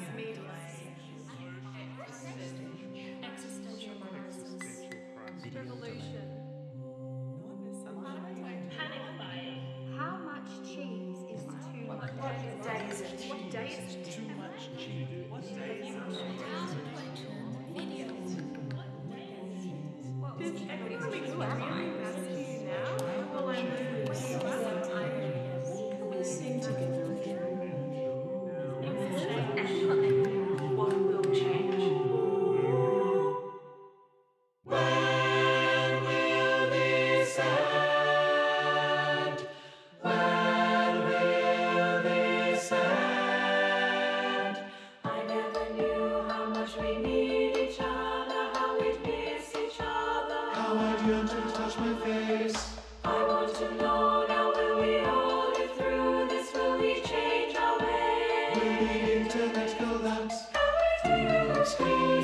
yeah. made. much we need each other, how we miss each other. How I yearn to touch my face. I want to know now, will we all live through this? Will we change our ways? Will the internet collapse? How is it screen?